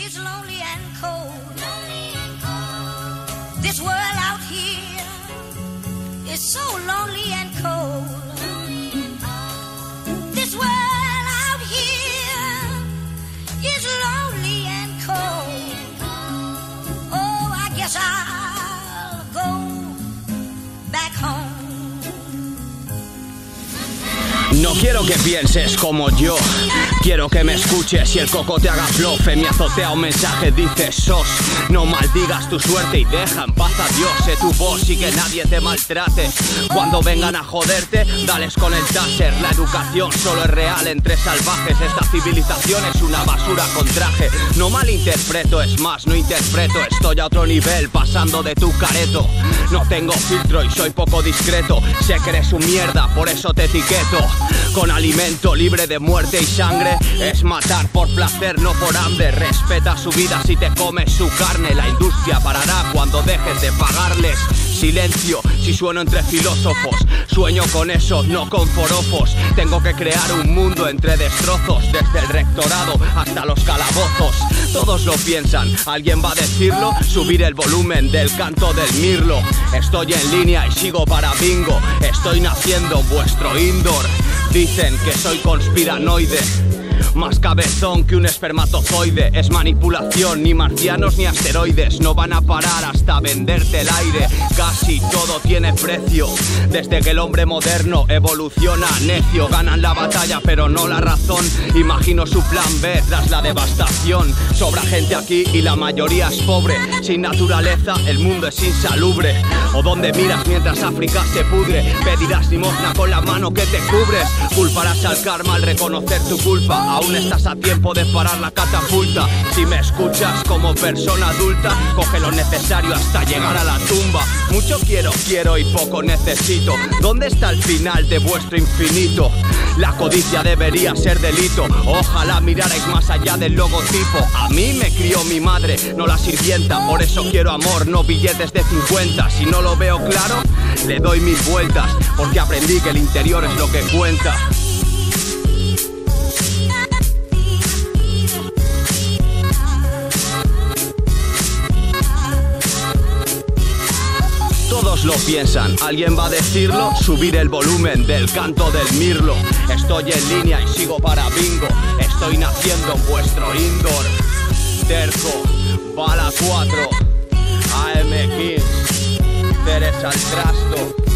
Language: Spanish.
is lonely and cold. This world out here is so lonely and cold. This world out here is lonely and cold. Oh, I guess I'll go back home. No quiero que pienses como yo. Quiero que me escuches y el coco te haga flofe. Mi azotea un mensaje dice sos. No maldigas tu suerte y deja en paz a Dios. Sé tu voz y que nadie te maltrate. Cuando vengan a joderte, dales con el taser. La educación solo es real entre salvajes. Esta civilización es una basura con traje. No malinterpreto, es más, no interpreto. Estoy a otro nivel, pasando de tu careto. No tengo filtro y soy poco discreto. Sé que eres un mierda, por eso te etiqueto. Con alimento libre de muerte y sangre. Es matar por placer, no por hambre. Respeta su vida si te comes su carne. La industria parará cuando dejes de pagarles. Silencio si sueno entre filósofos. Sueño con eso, no con forofos. Tengo que crear un mundo entre destrozos. Desde el rectorado hasta los calabozos. Todos lo piensan, alguien va a decirlo. Subir el volumen del canto del mirlo. Estoy en línea y sigo para bingo. Estoy naciendo vuestro indoor. Dicen que soy conspiranoide. Más cabezón que un espermatozoide. Es manipulación, ni marcianos ni asteroides. No van a parar hasta venderte el aire. Casi todo tiene precio. Desde que el hombre moderno evoluciona Necio, ganan la batalla pero no la razón. Imagino su plan B tras la devastación. Sobra gente aquí y la mayoría es pobre. Sin naturaleza el mundo es insalubre. O donde miras mientras África se pudre. Pedirás limosna con la mano que te cubres. Culparás al karma al reconocer tu culpa estás a tiempo de parar la catapulta. Si me escuchas como persona adulta, coge lo necesario hasta llegar a la tumba. Mucho quiero, quiero y poco necesito. ¿Dónde está el final de vuestro infinito? La codicia debería ser delito. Ojalá mirarais más allá del logotipo. A mí me crió mi madre, no la sirvienta. Por eso quiero amor, no billetes de 50. Si no lo veo claro, le doy mil vueltas. Porque aprendí que el interior es lo que cuenta. Lo piensan, alguien va a decirlo, subir el volumen del canto del mirlo. Estoy en línea y sigo para bingo, estoy naciendo en vuestro indoor. Terco, bala 4, AM Kings, Teresa al trasto.